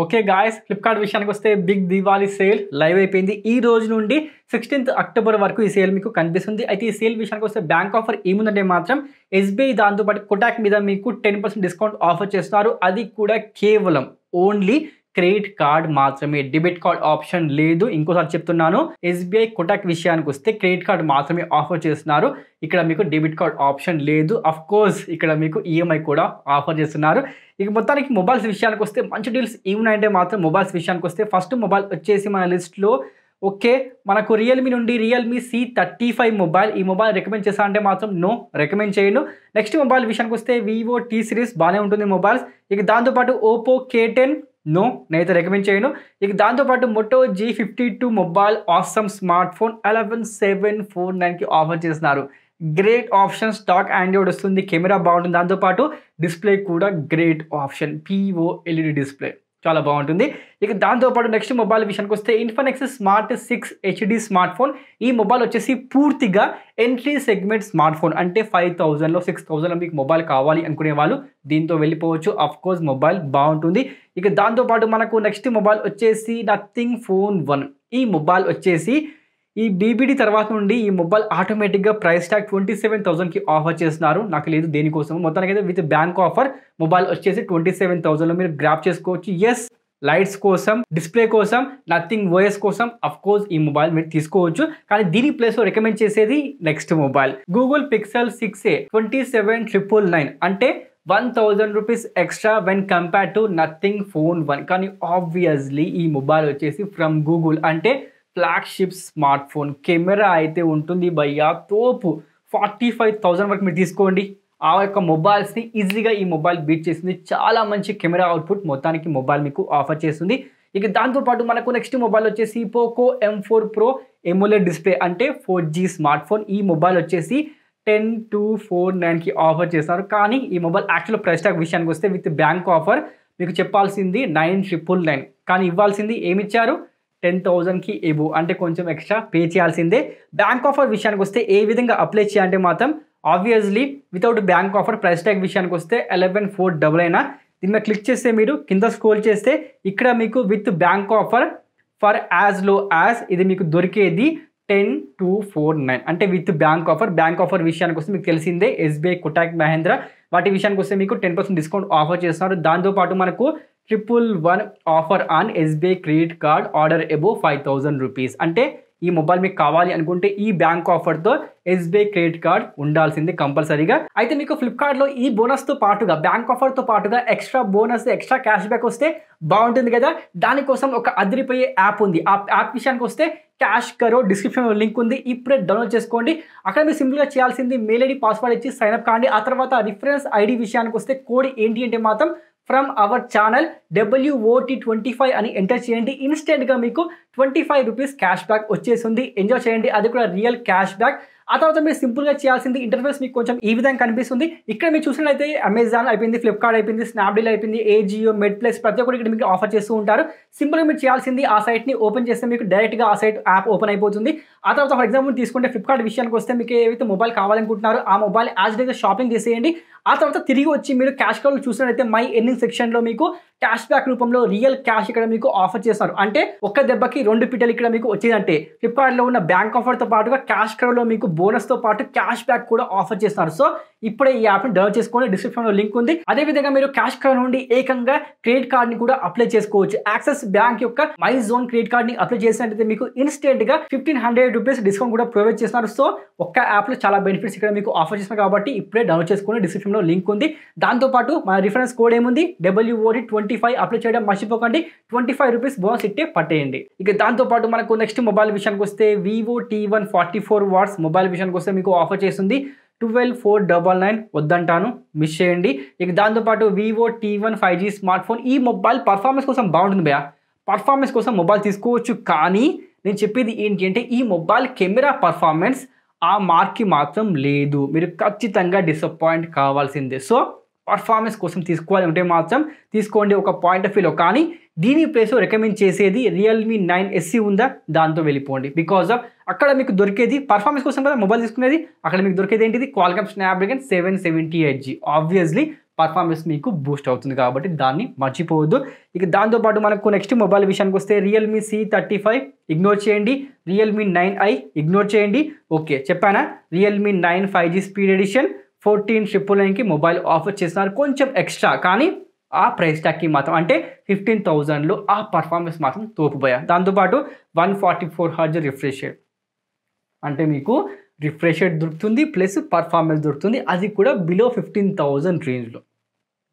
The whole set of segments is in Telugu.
ఓకే గాయస్ ఫ్లిప్కార్ట్ విషయానికి వస్తే బిగ్ దివాళీ సేల్ లైవ్ అయిపోయింది. ఈ రోజు నుండి సిక్స్టీన్త్ అక్టోబర్ వరకు ఈ సేల్ మీకు కనిపిస్తుంది. అయితే ఈ సేల్ విషయానికి వస్తే బ్యాంక్ ఆఫర్ ఏముందంటే మాత్రం ఎస్బీఐ దాంతోపాటు కొటాక్ మీద మీకు టెన్ పర్సెంట్ డిస్కౌంట్ ఆఫర్ చేస్తున్నారు. అది కూడా కేవలం ఓన్లీ క్రెడిట్ కార్డ్ మాత్రమే. డెబిట్ కార్డ్ ఆప్షన్ లేదు. ఇంకోసారి చెప్తున్నాను. ఎస్బీఐ కొటాక్ విషయానికి వస్తే క్రెడిట్ కార్డ్ మాత్రమే ఆఫర్ చేస్తున్నారు. ఇక్కడ మీకు డెబిట్ కార్డ్ ఆప్షన్ లేదు. అఫ్ కోర్స్ ఇక్కడ మీకు ఈఎంఐ కూడా ఆఫర్ చేస్తున్నారు. ఇక మొత్తానికి మొబైల్స్ విషయానికి వస్తే మంచి డీల్స్ ఏమున్నాయంటే మాత్రం మొబైల్స్ విషయానికి వస్తే ఫస్ట్ మొబైల్ వచ్చేసి మన లిస్ట్లో. ఓకే మనకు రియల్మీ నుండి Realme C thirty five mobile ఈ మొబైల్ రికమెండ్ చేస్తా అంటే మాత్రం నో రికమెండ్ చేయను. నెక్స్ట్ మొబైల్ విషయానికి వస్తే వివో టీ సిరీస్ బాగానే ఉంటుంది మొబైల్స్ ఇక దాంతోపాటు ఓపో కే టెన్ నో నేనైతే రికమెండ్ చేయను. ఇక దాంతోపాటు Moto G fifty two mobile awesome smartphone eleven seven four నైన్కి ఆఫర్ చేస్తున్నారు. గ్రేట్ ఆప్షన్ స్టాక్ ఆండ్రాయిడ్ వస్తుంది కెమెరా బాగుంటుంది. దాంతోపాటు డిస్ప్లే కూడా great option P O LED display చాలా బాగుంటుంది. ఇక దాంతోపాటు నెక్స్ట్ మొబైల్ విషయానికి వస్తే Infinix smart six HD smartphone ఈ మొబైల్ వచ్చేసి పూర్తిగా ఎంట్రీ సెగ్మెంట్ స్మార్ట్ ఫోన్ అంటే ఫైవ్ థౌజండ్లో సిక్స్ థౌజండ్లో మీకు మొబైల్ కావాలి అనుకునే వాళ్ళు దీంతో వెళ్ళిపోవచ్చు. అఫ్ కోర్స్ మొబైల్ బాగుంటుంది. ఇక దాంతోపాటు మనకు నెక్స్ట్ మొబైల్ వచ్చేసి నథింగ్ ఫోన్ వన్ ఈ మొబైల్ వచ్చేసి ఈ బీబీడీ తర్వాత నుండి ఈ మొబైల్ ఆటోమేటిక్గా ప్రైస్ ట్యాగ్ ట్వంటీ సెవెన్ థౌసండ్కి ఆఫర్ చేస్తున్నారు. నాకు లేదు దేనికోసం మొత్తానికైతే విత్ బ్యాంక్ ఆఫర్ మొబైల్ వచ్చేసి ట్వంటీ సెవెన్ థౌసండ్లో మీరు గ్రాప్ చేసుకోవచ్చు. ఎస్ లైట్స్ కోసం డిస్ప్లే కోసం నథింగ్ ఓఎస్ కోసం అఫ్ కోర్స్ ఈ మొబైల్ మీరు తీసుకోవచ్చు. కానీ దీని ప్లేస్లో రికమెండ్ చేసేది next mobile Google Pixel six A twenty seven triple nine అంటే one thousand rupees extra when compare to nothing phone one కానీ ఆబ్వియస్లీ ఈ మొబైల్ వచ్చేసి ఫ్రమ్ గూగుల్ అంటే ఫ్లాగ్షిప్ స్మార్ట్ ఫోన్ కెమెరా అయితే ఉంటుంది భయ్యా. తోపు ఫార్టీ ఫైవ్ థౌజండ్ వరకు మీరు తీసుకోండి. ఆ యొక్క మొబైల్స్ని ఈజీగా ఈ మొబైల్ బీట్ చేస్తుంది. చాలా మంచి కెమెరా అవుట్పుట్ మొత్తానికి మొబైల్ మీకు ఆఫర్ చేస్తుంది. ఇక దాంతోపాటు మనకు నెక్స్ట్ మొబైల్ వచ్చేసి Poco M four pro AMOLED display అంటే ఫోర్ జీ స్మార్ట్ ఫోన్ ఈ మొబైల్ వచ్చేసి టెన్ టూ ఫోర్ నైన్కి ఆఫర్ చేస్తారు. కానీ ఈ మొబైల్ యాక్చువల్ ప్రైస్ ట్యాగ్ విషయానికి వస్తే విత్ బ్యాంక్ ఆఫర్ మీకు చెప్పాల్సింది నైన్ ట్రిపుల్ నైన్. కానీ ఇవ్వాల్సింది ఏమిచ్చారు టెన్ థౌజండ్కి ఇవ్వు. అంటే కొంచెం ఎక్స్ట్రా పే చేయాల్సిందే. బ్యాంక్ ఆఫర్ విషయానికి వస్తే ఏ విధంగా అప్లై చేయాలంటే మాత్రం obviously without bank offer price tag విషయానికి వస్తే ఎలెవెన్ ఫోర్ డబల్ అయినా. దీని మీద క్లిక్ చేస్తే మీరు కింద స్క్రోల్ చేస్తే ఇక్కడ మీకు విత్ బ్యాంక్ ఆఫర్ ఫర్ యాజ్లో యాజ్ ఇది మీకు దొరికేది టెన్ టూ ఫోర్ నైన్ అంటే with bank offer bank offer విషయానికి వస్తే మీకు తెలిసిందే ఎస్బీఐ కుటాక్ మహేంద్ర వాటి విషయానికి వస్తే మీకు టెన్ పర్సెంట్ డిస్కౌంట్ ఆఫర్ చేస్తున్నారు. దాంతోపాటు మనకు triple one offer on SBI credit card order above five thousand rupees అంటే ఈ మొబైల్ మీకు కావాలి అనుకుంటే ఈ బ్యాంక్ ఆఫర్తో ఎస్బీఐ క్రెడిట్ కార్డ్ ఉండాల్సింది కంపల్సరీగా. అయితే మీకు ఫ్లిప్కార్ట్లో ఈ బోనస్తో పాటుగా బ్యాంక్ ఆఫర్తో పాటుగా extra bonus extra cash back వస్తే బాగుంటుంది కదా. దానికోసం ఒక అదిరిపోయే యాప్ ఉంది. ఆ యాప్ విషయానికి వస్తే క్యాష్ కరో డిస్క్రిప్షన్లో లింక్ ఉంది. ఇప్పుడే డౌన్లోడ్ చేసుకోండి. అక్కడ మీరు సింపుల్గా చేయాల్సింది మెయిల్ ఐడి పాస్వర్డ్ ఇచ్చి సైన్అప్ కాండి. ఆ తర్వాత రిఫరెన్స్ ఐడి విషయానికి వస్తే కోడ్ ఏంటి అంటే మాత్రం from our channel WOT twenty five అని ఎంటర్ చేయండి. ఇన్స్టెంట్గా మీకు twenty five rupees cash back వచ్చేసింది. ఎంజాయ్ చేయండి. అది కూడా రియల్ క్యాష్ బ్యాక్ ఆ తర్వాత మీరు సింపుల్గా చేయాల్సింది ఇంటర్ఫేస్ మీకు కొంచెం ఈ విధంగా కనిపిస్తుంది. ఇక్కడ మీరు చూసినట్లయితే అమెజాన్ అయిపోయింది ఫ్లిప్కార్ట్ అయిపోయింది స్నాప్డీల్ అయిపోయింది ఏజియో మెడ్ ప్లస్ ప్రతి ఒక్కటి ఇక్కడ మీకు ఆఫర్ చేస్తూ ఉంటారు. సింపుల్గా మీరు చేయాల్సింది ఆ సైట్ని ఓపెన్ చేస్తే మీకు డైరెక్ట్గా ఆ సైట్ యాప్ ఓపెన్ అయిపోతుంది. ఆ తర్వాత ఫర్ ఎగ్జాంపుల్ తీసుకుంటే ఫ్లిప్కార్ట్ విషయానికి వస్తే మీకు ఏవైతే మొబైల్ కావాలనుకుంటున్నారో ఆ మొబైల్ యాజ్ డేగా షాపింగ్ చేసేయండి. ఆ తర్వాత తిరిగి వచ్చి మీరు క్యాష్ కార్డు చూసినట్లయితే మై ఎర్నింగ్ సెక్షన్లో మీకు క్యాష్ బ్యాక్ రూపంలో రియల్ క్యాష్ ఇక్కడ మీకు ఆఫర్ చేస్తారు అంటే ఒక్క దెబ్బకి రెండు పిటలు ఇక్కడ మీకు వచ్చిందంటే ఫ్లిప్కార్ట్లో ఉన్న బ్యాంక్ ఆఫర్తో పాటుగా క్యాష్ కార్డులో మీకు బోనస్తో పాటు క్యాష్ బ్యాక్ కూడా ఆఫర్ చేస్తారు సో ఇప్పుడే ఈ యాప్ని డౌన్లోడ్ చేసుకోండి డిస్క్రిప్షన్లో లింక్ ఉంది. అదే విధంగా మీరు క్యాష్ కార్డ్ నుండి ఏకంగా క్రెడిట్ కార్డ్ని కూడా అప్లై చేసుకోవచ్చు. యాక్సెస్ బ్యాంక్ యొక్క మై జోన్ క్రెడిట్ కార్డ్ని అప్లై చేసినట్లయితే మీకు ఇన్స్టెంట్గా ఫిఫ్టీన్ హండ్రెడ్ రూపీస్ డిస్కౌంట్ కూడా ప్రొవైడ్ చేస్తున్నారు. సో ఒక్క యాప్లో చాలా బెనిఫిట్స్ ఇక్కడ మీకు ఆఫర్ చేస్తున్నారు కాబట్టి ఇప్పుడే డౌన్లోడ్ చేసుకోండి డిస్క్రిప్షన్లో లింక్ ఉంది. దాంతోపాటు మన రిఫరెన్స్ కోడ్ ఏముంది? డబ్ల్యూఓడి ట్వంటీ ఫైవ్ అప్లై చేయడం మర్చిపోకండి. ట్వంటీ ఫైవ్ రూపీస్ బోనస్ ఇట్టే పట్టేయండి. ఇక దాంతోపాటు మనకు నెక్స్ట్ మొబైల్ విషయానికి వస్తే Vivo T one forty four watts mobile విషయానికి వస్తే మీకు ఆఫర్ చేస్తుంది. ట్వెల్వ్ ఫోర్ డబల్ నైన్ వద్దంటాను. మిస్ చేయండి. ఇక దాంతోపాటు Vivo T one five G smart phone ఈ మొబైల్ పర్ఫార్మెన్స్ కోసం బాగుంటుంది భయ్యా. పర్ఫార్మెన్స్ కోసం మొబైల్ తీసుకోవచ్చు. కానీ నేను చెప్పేది ఏంటి అంటే ఈ మొబైల్ కెమెరా పర్ఫార్మెన్స్ ఆ మార్క్కి మాత్రం లేదు. మీరు ఖచ్చితంగా డిసప్పాయింట్ కావాల్సిందే. సో పర్ఫార్మెన్స్ కోసం తీసుకోవాలి అంటే మాత్రం తీసుకోండి ఒక పాయింట్ ఆఫ్ వ్యూలో కానీ దీని ప్లేస్లో రికమెండ్ చేసేది రియల్మీ నైన్ ఎస్సీ ఉందా? దాంతో వెళ్ళిపోండి. బికాజ్ ఆఫ్ అక్కడ మీకు దొరికేది పర్ఫార్మెన్స్ కోసం కదా మొబైల్ తీసుకునేది అక్కడ మీకు దొరికేది ఏంటిది? Qualcomm Snapdragon seven seventy eight G obviously performance మీకు బూస్ట్ అవుతుంది కాబట్టి దాన్ని మర్చిపోవద్దు. ఇక దాంతోపాటు మనకు నెక్స్ట్ మొబైల్ విషయానికి వస్తే Realme C thirty five ignore చేయండి. రియల్మీ నైన్ ఐ ఇగ్నోర్ చేయండి. ఓకే చెప్పానా? Realme nine five G speed edition fourteen triple నైన్కి మొబైల్ ఆఫర్ చేస్తున్నారు. కొంచెం ఎక్స్ట్రా కానీ ఆ ప్రైస్ ట్యాగ్కి మాత్రం అంటే ఫిఫ్టీన్ థౌజండ్లో ఆ పర్ఫార్మెన్స్ మాత్రం తోపుపోయా దాంతోపాటు one forty four hertz refresh అంటే మీకు రిఫ్రెష్ దొరుకుతుంది ప్లస్ పర్ఫార్మెన్స్ దొరుకుతుంది. అది కూడా బిలో ఫిఫ్టీన్ థౌజండ్ రేంజ్లో.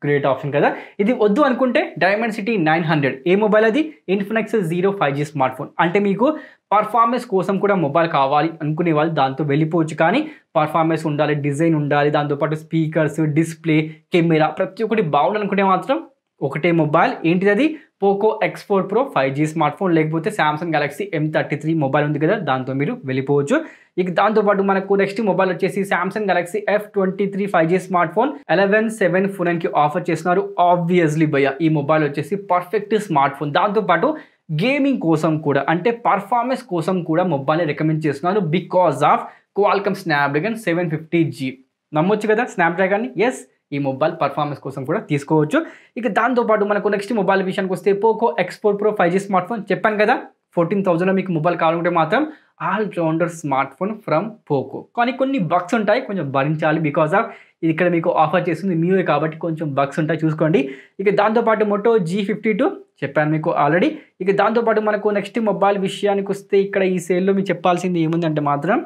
గ్రేట్ ఆప్షన్ కదా? ఇది వద్దు అనుకుంటే డైమండ్ సిటీ నైన్ హండ్రెడ్. ఏ మొబైల్ అది? Infinix zero five G smart phone అంటే మీకు పర్ఫార్మెన్స్ కోసం కూడా మొబైల్ కావాలి అనుకునే వాళ్ళు దాంతో వెళ్ళిపోవచ్చు. కానీ పర్ఫార్మెన్స్ ఉండాలి డిజైన్ ఉండాలి దాంతోపాటు స్పీకర్స్ డిస్ప్లే కెమెరా ప్రతి ఒక్కటి బాగుండాలనుకుంటే మాత్రం ఒకటే మొబైల్ ఏంటిది అది? Poco X four pro five G smart phone లేకపోతే Samsung Galaxy M thirty three mobile ఉంది కదా దాంతో మీరు వెళ్ళిపోవచ్చు. ఇక దాంతోపాటు మనకు నెక్స్ట్ మొబైల్ వచ్చేసి Samsung Galaxy F twenty three five G smart phone eleven seven ఫోన్కి ఆఫర్ చేస్తున్నారు. ఆబ్వియస్లీ భయ్య ఈ మొబైల్ వచ్చేసి పర్ఫెక్ట్ స్మార్ట్ ఫోన్ దాంతోపాటు గేమింగ్ కోసం కూడా అంటే పర్ఫార్మెన్స్ కోసం కూడా మొబైల్ని రికమెండ్ చేస్తున్నారు because of Qualcomm Snapdragon seven fifty G నమ్మొచ్చు కదా స్నాప్డ్రాగన్ ఎస్ ఈ మొబైల్ పర్ఫార్మెన్స్ కోసం కూడా తీసుకోవచ్చు. ఇక దాంతోపాటు మనకు నెక్స్ట్ మొబైల్ విషయానికి వస్తే Poco X four pro five G smart phone చెప్పాను కదా ఫోర్టీన్ థౌజండ్లో మీకు మొబైల్ కావాలంటే మాత్రం all rounder smart phone from Poco కానీ కొన్ని బగ్స్ ఉంటాయి కొంచెం భరించాలి బికాస్ ఆఫ్ ఇది ఇక్కడ మీకు ఆఫర్ చేస్తుంది మీవే కాబట్టి కొంచెం బగ్స్ ఉంటాయి చూసుకోండి. ఇక దాంతోపాటు మొటో జీ ఫిఫ్టీ టూ చెప్పాను మీకు ఆల్రెడీ ఇక దాంతోపాటు మనకు నెక్స్ట్ మొబైల్ విషయానికి వస్తే ఇక్కడ ఈ సేల్లో మీకు చెప్పాల్సింది ఏముందంటే మాత్రం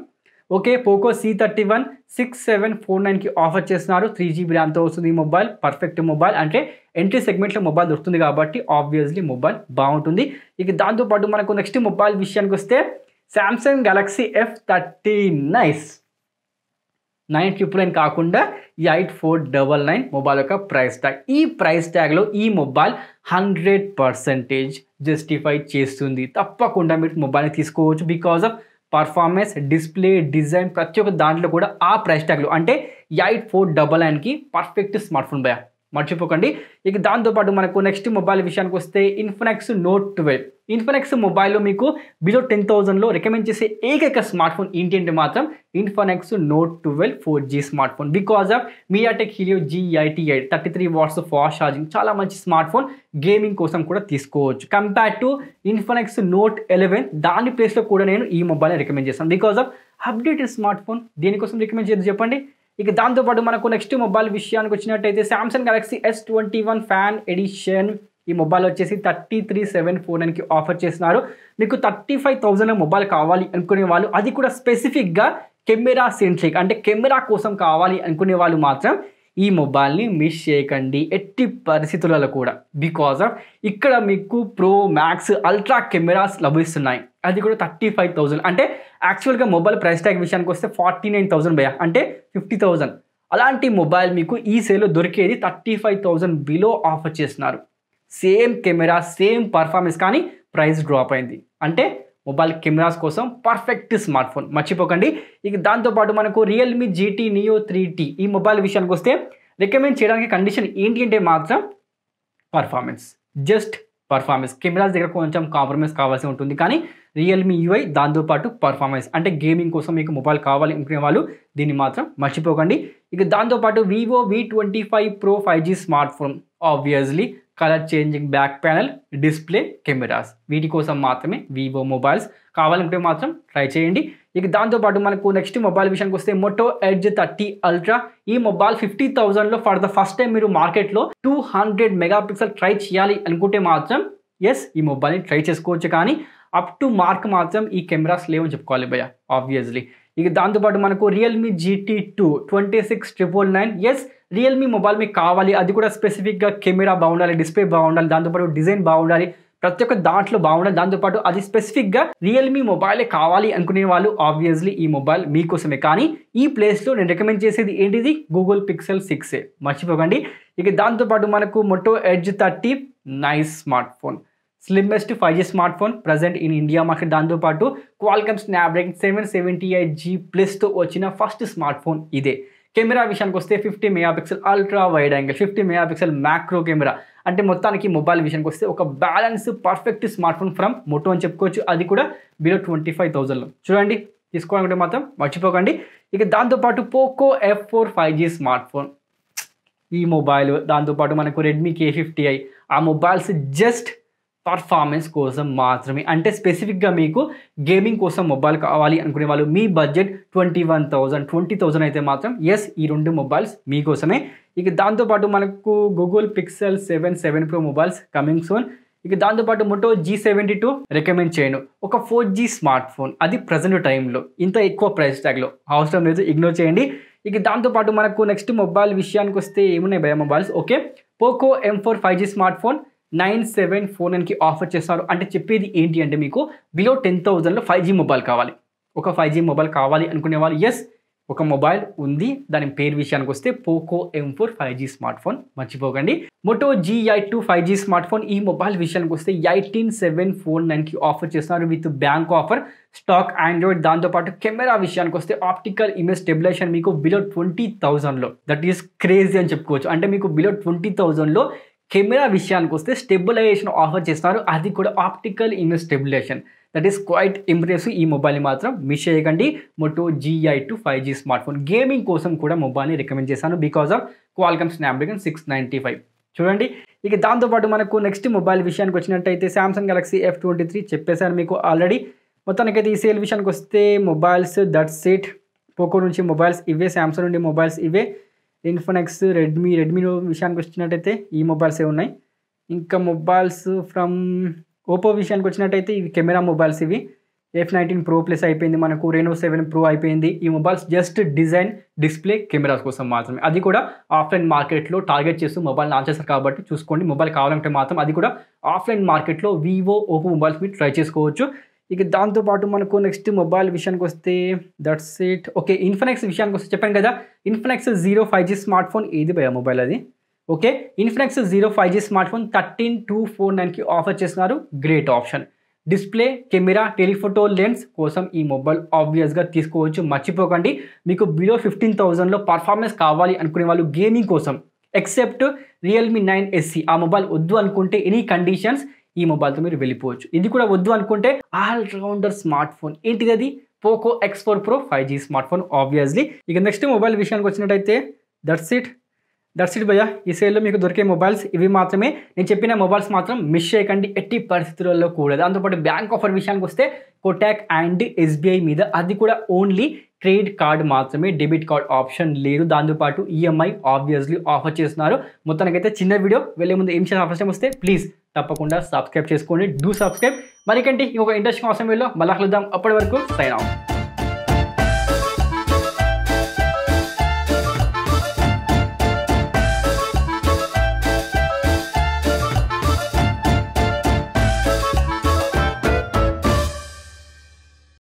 okay Poco C thirty one six seven four నైన్కి ఆఫర్ చేస్తున్నారు. త్రీ జీబీ ర్యామ్తో వస్తుంది ఈ మొబైల్ పర్ఫెక్ట్ మొబైల్ అంటే ఎంట్రీ సెగ్మెంట్లో మొబైల్ దొరుకుతుంది కాబట్టి ఆబ్వియస్లీ మొబైల్ బాగుంటుంది. ఇక దాంతోపాటు మనకు నెక్స్ట్ మొబైల్ విషయానికి వస్తే Samsung Galaxy F thirty nice nine triple nine కాకుండా eight four double nine mobile యొక్క ప్రైస్ ట్యాగ్. ఈ ప్రైస్ ట్యాగ్లో ఈ మొబైల్ హండ్రెడ్ పర్సెంటేజ్ జస్టిఫై చేస్తుంది. తప్పకుండా మీరు మొబైల్ని తీసుకోవచ్చు. Because of performance display design ప్రతి ఒక్క దాంట్లో కూడా ఆ ప్రైస్ ట్యాగ్లో. అంటే ఎయిట్ ఫోర్ డబల్ నైన్కి పర్ఫెక్ట్ స్మార్ట్ ఫోన్ భయ మర్చిపోకండి. ఇక దాంతోపాటు మనకు నెక్స్ట్ మొబైల్ విషయానికి వస్తే ఇన్ఫినెక్స్ నోట్ ట్వెల్వ్ ఇన్ఫినెక్స్ మొబైల్లో మీకు బిలో టెన్ థౌజండ్లో రికమెండ్ చేసే ఏకైక స్మార్ట్ ఫోన్ ఏంటి అంటే మాత్రం Infinix Note twelve four G smart phone because of MediaTek Helio G eight thirty three watts fast charging చాలా మంచి స్మార్ట్ ఫోన్ గేమింగ్ కోసం కూడా తీసుకోవచ్చు. Compare to Infinix Note eleven దాని ప్లేస్లో కూడా నేను ఈ మొబైల్ని రికమెండ్ చేస్తాను. Because of updated smart phone దేనికోసం రికమెండ్ చేయదు చెప్పండి? ఇక దాంతోపాటు మనకు నెక్స్ట్ మొబైల్ విషయానికి వచ్చినట్టయితే Samsung Galaxy S twenty one fan edition ఈ మొబైల్ వచ్చేసి థర్టీ త్రీ సెవెన్ ఫోర్ నైన్కి ఆఫర్ చేస్తున్నారు. మీకు థర్టీ ఫైవ్ థౌజండ్ మొబైల్ కావాలి అనుకునే వాళ్ళు అది కూడా స్పెసిఫిక్గా కెమెరా సెంట్రిక్ అంటే కెమెరా కోసం కావాలి అనుకునే వాళ్ళు మాత్రం ఈ మొబైల్ని మిస్ చేయకండి ఎట్టి పరిస్థితులలో కూడా. బికాజ్ ఆఫ్ ఇక్కడ మీకు ప్రో మ్యాక్స్ అల్ట్రా కెమెరాస్ లభిస్తున్నాయి. అది కూడా థర్టీ ఫైవ్ థౌజండ్ అంటే యాక్చువల్గా మొబైల్ ప్రైస్ ట్యాగ్ విషయానికి వస్తే ఫార్టీ నైన్ థౌసండ్ భయ అంటే ఫిఫ్టీ థౌజండ్ అలాంటి మొబైల్ మీకు ఈ సేల్లో దొరికేది thirty five thousand below offer చేస్తున్నారు. సేమ్ కెమెరా సేమ్ పర్ఫార్మెన్స్ కానీ ప్రైస్ డ్రాప్ అయింది. అంటే మొబైల్ కెమెరాస్ కోసం పర్ఫెక్ట్ స్మార్ట్ ఫోన్ మర్చిపోకండి. ఇక దాంతోపాటు మనకు Realme GT Neo three T ఈ మొబైల్ విషయానికి వస్తే రికమెండ్ చేయడానికి కండిషన్ ఏంటి అంటే మాత్రం పర్ఫార్మెన్స్ జస్ట్ పర్ఫార్మెన్స్ కెమెరాస్ దగ్గర కొంచెం కాంప్రమైజ్ కావాల్సి ఉంటుంది. కానీ రియల్మీ యూఐ దాంతోపాటు పర్ఫార్మెన్స్ అంటే గేమింగ్ కోసం మీకు మొబైల్ కావాలి అనుకునే వాళ్ళు దీన్ని మాత్రం మర్చిపోకండి. ఇక దాంతోపాటు Vivo V twenty five pro five G smart phone obviously colour changing back panel display cameras వీటి కోసం మాత్రమే వివో మొబైల్స్ కావాలంటే మాత్రం ట్రై చేయండి. ఇక దాంతోపాటు మనకు నెక్స్ట్ మొబైల్ విషయానికి వస్తే మొటో ఎడ్జ్ థర్టీ అల్ట్రా ఈ మొబైల్ ఫిఫ్టీ థౌజండ్లో ఫర్ ద ఫస్ట్ టైం మీరు మార్కెట్లో టూ హండ్రెడ్ మెగాపిక్సెల్ ట్రై చేయాలి అనుకుంటే మాత్రం ఎస్ ఈ మొబైల్ని ట్రై చేసుకోవచ్చు. కానీ అప్ టు మార్క్ మాత్రం ఈ కెమెరాస్ లేవని చెప్పుకోవాలి భయ్య ఆబ్వియస్లీ ఇక దాంతోపాటు మనకు Realme GT two twenty six triple nine yes Realme mobile మీకు కావాలి. అది కూడా స్పెసిఫిక్గా కెమెరా బాగుండాలి డిస్ప్లే బాగుండాలి దాంతోపాటు డిజైన్ బాగుండాలి. ప్రతి ఒక్క దాంట్లో బాగుండాలి. దాంతోపాటు అది స్పెసిఫిక్గా రియల్మీ మొబైలే కావాలి అనుకునే వాళ్ళు ఆబ్వియస్లీ ఈ మొబైల్ మీకోసమే. కానీ ఈ ప్లేస్లో నేను రికమెండ్ చేసేది ఏంటిది? గూగుల్ పిక్సెల్ సిక్స్ మర్చిపోకండి. ఇక దాంతోపాటు మనకు Moto Edge thirty nice smart phone slimmest five G smart phone present in India market దాంతోపాటు Qualcomm Snapdragon seven seventy eight G ప్లస్తో వచ్చిన ఫస్ట్ స్మార్ట్ ఫోన్ ఇదే. కెమెరా విషయానికి వస్తే fifty megapixel ultra wide angle fifty megapixel macro camera. అంటే మొత్తానికి మొబైల్ విషయానికి వస్తే ఒక balance perfect smart phone from Moto అని చెప్పుకోవచ్చు. అది కూడా బిలో ట్వంటీ ఫైవ్ థౌజండ్లో చూడండి తీసుకోవాలంటే మాత్రం మర్చిపోకండి. ఇక దాంతోపాటు Poco F four five G smart phone ఈ మొబైల్ దాంతోపాటు మనకు రెడ్మీ కే ఫిఫ్టీ ఐ ఆ మొబైల్స్ జస్ట్ పర్ఫార్మెన్స్ కోసం మాత్రమే. అంటే స్పెసిఫిక్గా మీకు గేమింగ్ కోసం మొబైల్ కావాలి అనుకునే వాళ్ళు మీ budget twenty one thousand twenty thousand అయితే మాత్రం ఎస్ ఈ రెండు మొబైల్స్ మీకోసమే. ఇక దాంతోపాటు మనకు Google Pixel seven seven pro mobiles coming soon ఇక దాంతోపాటు Moto G seventy two recommend చేయను ఒక ఫోర్ జీ స్మార్ట్ ఫోన్ అది ప్రజెంట్ టైంలో ఇంత ఎక్కువ ప్రైస్ ట్యాగ్లో అవసరం లేదు ఇగ్నోర్ చేయండి. ఇక దాంతోపాటు మనకు నెక్స్ట్ మొబైల్ విషయానికి వస్తే ఏమున్నాయి భయ mobiles okay Poco M four five G smart phone nine seven four నైన్కి ఆఫర్ చేస్తారు. అంటే చెప్పేది ఏంటి అంటే మీకు బిలో టెన్ థౌజండ్లో ఫైవ్ జీ మొబైల్ కావాలి. ఒక ఫైవ్ జీ మొబైల్ కావాలి అనుకునే వాళ్ళు ఎస్ ఒక మొబైల్ ఉంది. దాని పేరు విషయానికి వస్తే Poco M four five G smart phone మర్చిపోకండి. Moto G two five G smart phone ఈ మొబైల్ విషయానికి వస్తే ఎయిటీన్ సెవెన్ ఫోర్ నైన్కి ఆఫర్ చేస్తున్నారు with bank offer stock Android దాంతోపాటు కెమెరా విషయానికి వస్తే ఆప్టికల్ ఇమేజ్ స్టెబిలైజేషన్ మీకు బిలో ట్వంటీ థౌజండ్లో దట్ ఈస్ క్రేజీ అని చెప్పుకోవచ్చు. అంటే మీకు బిలో ట్వంటీ థౌజండ్లో కెమెరా విషయానికి వస్తే స్టెబిలైజేషన్ ఆఫర్ చేస్తున్నారు. అది కూడా optical image stabilisation. That is quite impressive ఈ మొబైల్ని మాత్రం మిస్ చేయకండి. Moto GI two five G smart phone gaming కోసం కూడా మొబైల్ని రికమెండ్ చేశాను because of Qualcomm Snapdragon six ninety five చూడండి. ఇక దాంతోపాటు మనకు నెక్స్ట్ మొబైల్ విషయానికి వచ్చినట్టయితే Samsung Galaxy F twenty three చెప్పేశాను మీకు ఆల్రెడీ మొత్తానికైతే ఈ సేల్ విషయానికి వస్తే మొబైల్స్ దట్ సెట్ పోకో నుంచి మొబైల్స్ ఇవే శాంసంగ్ నుండి మొబైల్స్ ఇవే. ఇన్ఫోనెక్స్ రెడ్మీ రెడ్మీ విషయానికి వచ్చినట్టయితే ఈ మొబైల్సే ఉన్నాయి. ఇంకా మొబైల్స్ ఫ్రమ్ ఓపో విషయానికి వచ్చినట్టయితే ఇవి కెమెరా మొబైల్స్ ఇవి. ఎఫ్ నైన్టీన్ ప్రో ప్లస్ అయిపోయింది మనకు రెనో సెవెన్ ప్రో అయిపోయింది. ఈ mobiles just design display cameras కోసం మాత్రమే. అది కూడా ఆఫ్లైన్ మార్కెట్లో టార్గెట్ చేస్తూ మొబైల్ లాంచ్ చేస్తారు కాబట్టి చూసుకోండి. మొబైల్ కావాలంటే మాత్రం అది కూడా ఆఫ్లైన్ మార్కెట్లో వివో ఓపో మొబైల్స్ మీరు ట్రై చేసుకోవచ్చు. ఇక దాంతోపాటు మనకు నెక్స్ట్ మొబైల్ విషయానికి వస్తే దట్స్ ఇట్ ఓకే ఇన్ఫినెక్స్ విషయానికి వస్తే చెప్పాను కదా Infinix zero five G smart phone ఏది భయ మొబైల్ అది? Okay Infinix zero five G smart phone thirteen two four నైన్కి ఆఫర్ చేస్తున్నారు. Great option display camera telephoto lens కోసం ఈ మొబైల్ ఆబ్వియస్గా తీసుకోవచ్చు. మర్చిపోకండి. మీకు బిలో ఫిఫ్టీన్ థౌజండ్లో పర్ఫార్మెన్స్ కావాలి అనుకునే వాళ్ళు గేమింగ్ కోసం ఎక్సెప్ట్ రియల్మీ నైన్ ఎస్సీ ఆ మొబైల్ వద్దు అనుకుంటే ఎనీ కండిషన్స్ ఈ మొబైల్తో మీరు వెళ్ళిపోవచ్చు. ఇది కూడా వద్దు అనుకుంటే ఆల్ రౌండర్ స్మార్ట్ ఫోన్ ఏంటిది అది Poco X four pro five G smart phone obviously ఇక నెక్స్ట్ మొబైల్ విషయానికి వచ్చినట్టయితే దట్స్ ఇట్ దట్స్ ఇట్ భయ్య. ఈ సేల్లో మీకు దొరికే మొబైల్స్ ఇవి మాత్రమే. నేను చెప్పిన మొబైల్స్ మాత్రం మిస్ చేయకండి. ఎట్టి పరిస్థితులలో కూడా దాంతోపాటు బ్యాంక్ ఆఫర్ విషయానికి వస్తే కోటాక్ అండ్ ఎస్బీఐ మీద అది కూడా ఓన్లీ క్రెడిట్ కార్డ్ మాత్రమే డెబిట్ కార్డ్ ఆప్షన్ లేదు. దాంతోపాటు ఈఎంఐ ఆబ్వియస్లీ ఆఫర్ చేస్తున్నారు. మొత్తానికైతే చిన్న వీడియో వెళ్ళే ముందు ఏం చేసిన అవసరం వస్తే ప్లీజ్ తప్పకుండా సబ్స్క్రైబ్ చేసుకోండి డూ సబ్స్క్రైబ్ మరికంటే ఇంకొక ఇంట్రెస్టింగ్ అవసరం వీళ్ళు మళ్ళీ కలుద్దాం. అప్పటి వరకు సైన్ అవుట్